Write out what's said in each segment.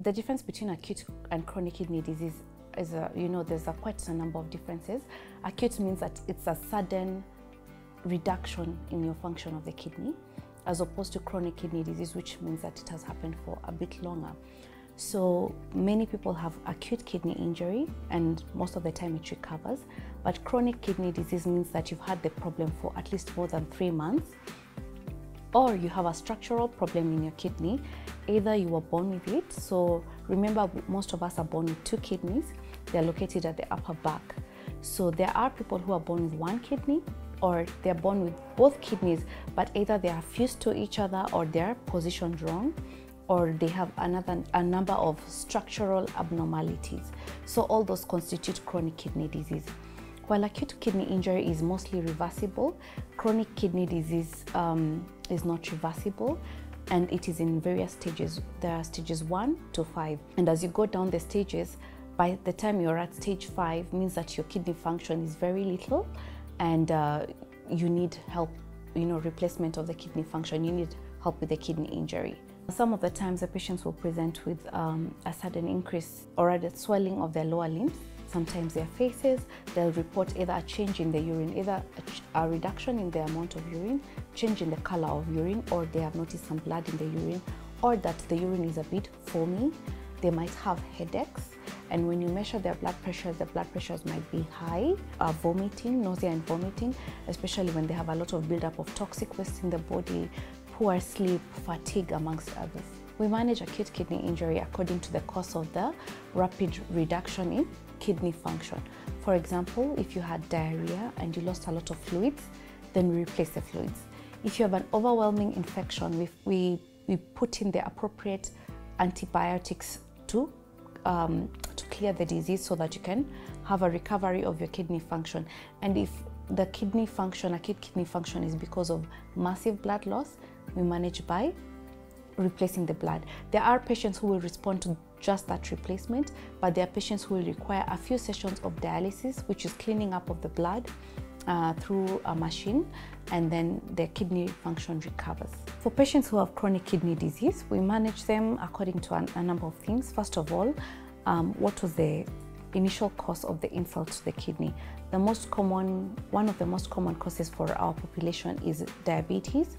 the difference between acute and chronic kidney disease is, a, you know, there's a quite a number of differences. Acute means that it's a sudden reduction in your function of the kidney, as opposed to chronic kidney disease, which means that it has happened for a bit longer. So many people have acute kidney injury and most of the time it recovers. But chronic kidney disease means that you've had the problem for at least more than three months or you have a structural problem in your kidney. Either you were born with it. So remember, most of us are born with two kidneys. They're located at the upper back. So there are people who are born with one kidney or they're born with both kidneys, but either they are fused to each other or they're positioned wrong or they have another a number of structural abnormalities. So all those constitute chronic kidney disease. While acute kidney injury is mostly reversible, chronic kidney disease um, is not reversible and it is in various stages. There are stages one to five. And as you go down the stages, by the time you're at stage five, means that your kidney function is very little and uh, you need help, you know, replacement of the kidney function. You need help with the kidney injury. Some of the times the patients will present with um, a sudden increase or a swelling of their lower limbs, sometimes their faces. They'll report either a change in the urine, either a, a, reduction in the amount of urine, change in the color of urine, or they have noticed some blood in the urine, or that the urine is a bit foamy. They might have headaches. And when you measure their blood pressure, the blood pressures might be high, uh, vomiting, nausea and vomiting, especially when they have a lot of buildup of toxic waste in the body, poor sleep, fatigue, amongst others. We manage acute kidney injury according to the cause of the rapid reduction in kidney function. For example, if you had diarrhea and you lost a lot of fluids, then we replace the fluids. If you have an overwhelming infection, we, we, we put in the appropriate antibiotics to, um, to clear the disease so that you can have a recovery of your kidney function. And if the kidney function, acute kidney function is because of massive blood loss, we manage by replacing the blood. There are patients who will respond to just that replacement, but there are patients who will require a few sessions of dialysis, which is cleaning up of the blood uh, through a machine, and then their kidney function recovers. For patients who have chronic kidney disease, we manage them according to an, a number of things. First of all, um, what was the initial cause of the insult to the kidney. The most common, one of the most common causes for our population is diabetes.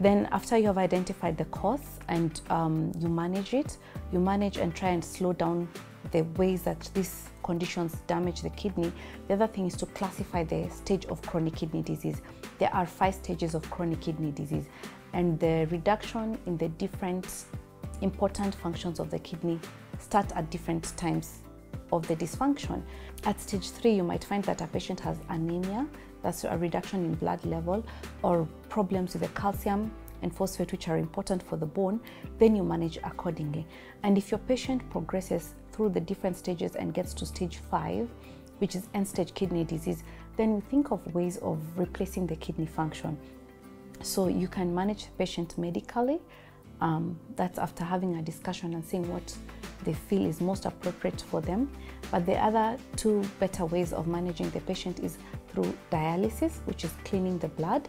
Then after you have identified the cause and um, you manage it, you manage and try and slow down the ways that these conditions damage the kidney. The other thing is to classify the stage of chronic kidney disease. There are five stages of chronic kidney disease and the reduction in the different important functions of the kidney start at different times of the dysfunction. At stage three, you might find that a patient has anemia, that's a reduction in blood level, or problems with the calcium and phosphate, which are important for the bone, then you manage accordingly. And if your patient progresses through the different stages and gets to stage five, which is end stage kidney disease, then we think of ways of replacing the kidney function. So you can manage the patient medically. Um, that's after having a discussion and seeing what they feel is most appropriate for them. But the other two better ways of managing the patient is through dialysis, which is cleaning the blood.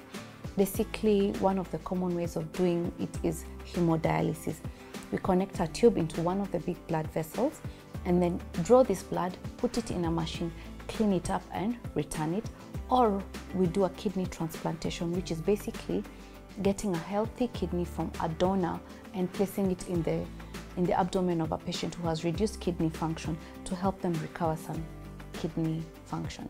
Basically, one of the common ways of doing it is hemodialysis. We connect a tube into one of the big blood vessels and then draw this blood, put it in a machine, clean it up and return it. Or we do a kidney transplantation, which is basically getting a healthy kidney from a donor and placing it in the in the abdomen of a patient who has reduced kidney function to help them recover some kidney function.